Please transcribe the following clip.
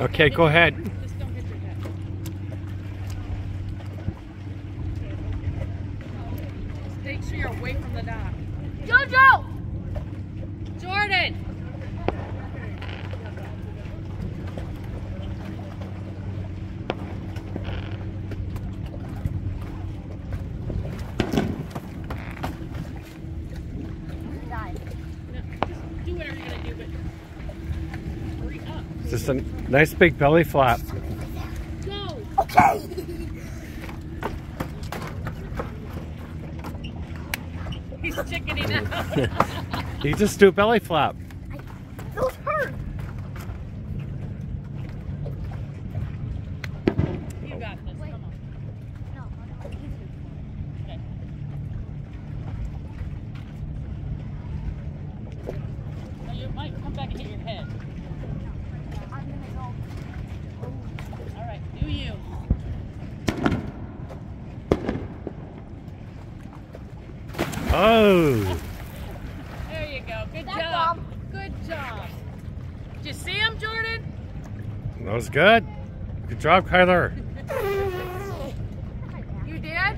Okay, go ahead. Just don't hit your head. Just make sure you're away from the dock. Jojo! Jordan! Died. No, just do whatever you're gonna do, but hurry up. Just a nice big belly flap. Go! Okay. He's chickening out. You just do a belly flap. Those hurt. you got this. Come on. No, no, Okay. Now you might come back and hit your head. Oh. There you go. Good That's job. All. Good job. Did you see him, Jordan? That was good. Good job, Kyler. you did?